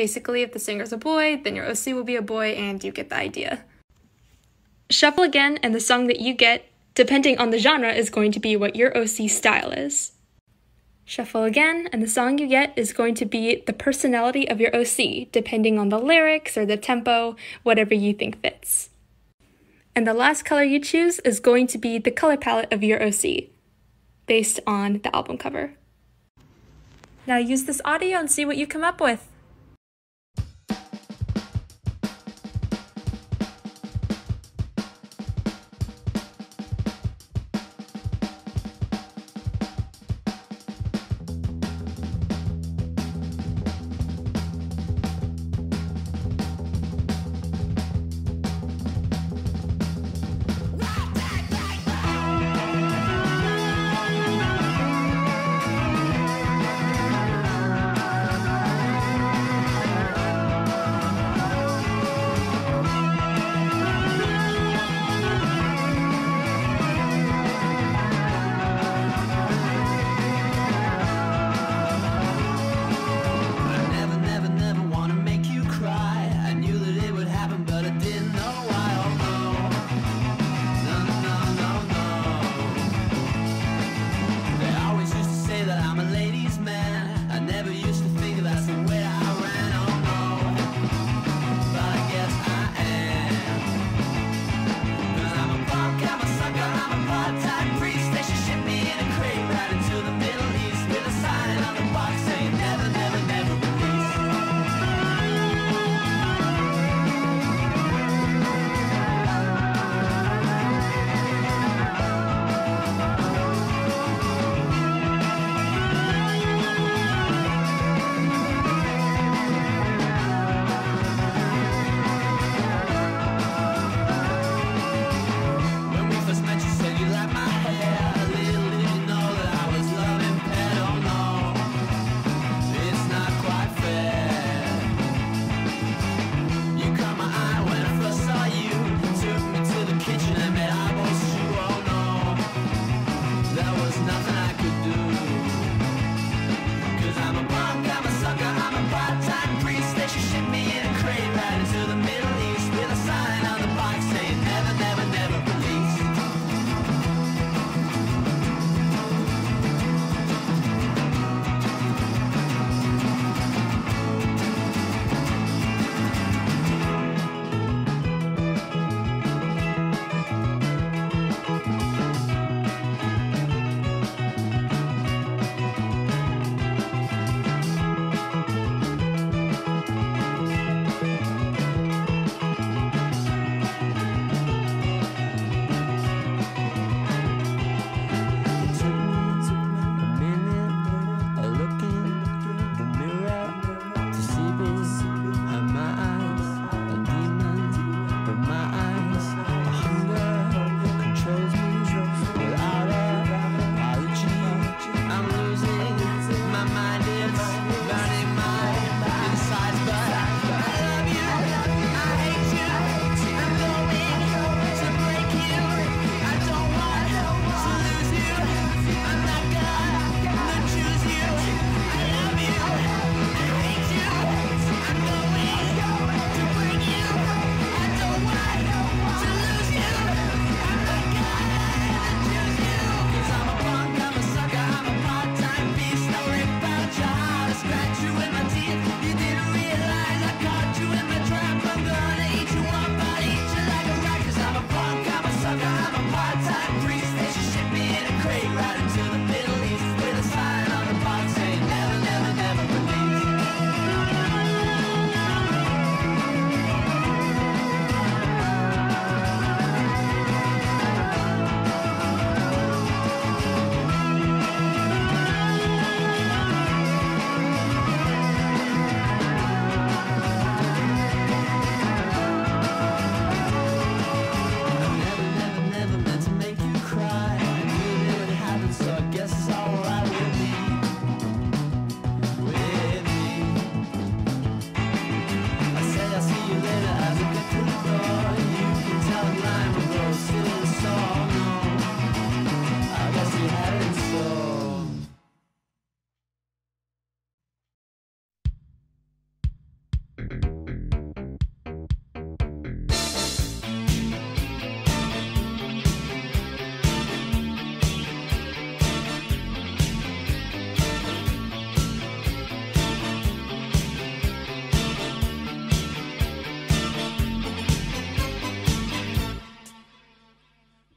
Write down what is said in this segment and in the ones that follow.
Basically, if the singer's a boy, then your OC will be a boy, and you get the idea. Shuffle again, and the song that you get, depending on the genre, is going to be what your OC style is. Shuffle again, and the song you get is going to be the personality of your OC, depending on the lyrics or the tempo, whatever you think fits. And the last color you choose is going to be the color palette of your OC, based on the album cover. Now use this audio and see what you come up with.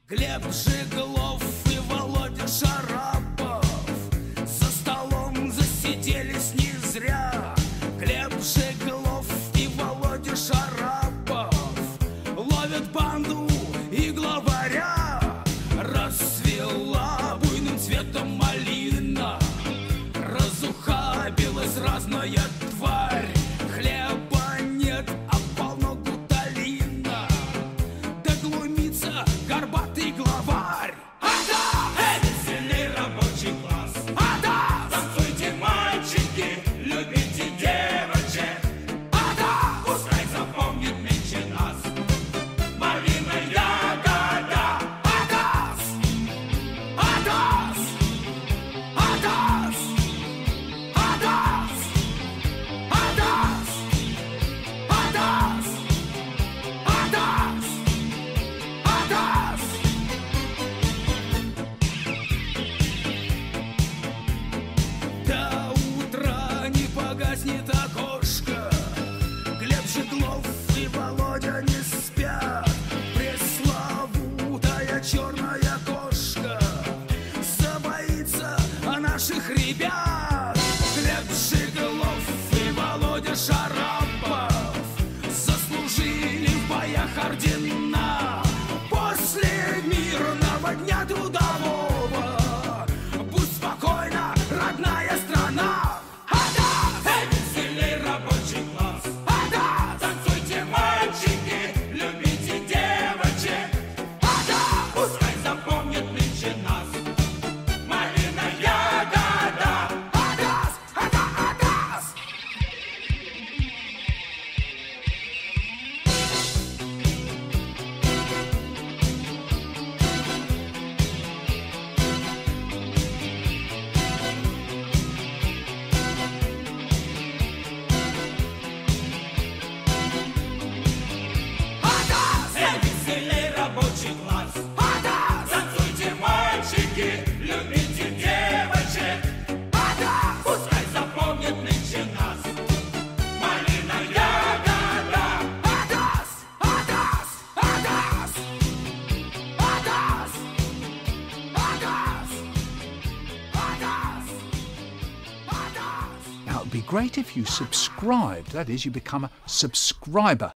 Глеб Жиглов. Сахардин great if you subscribed, that is, you become a subscriber.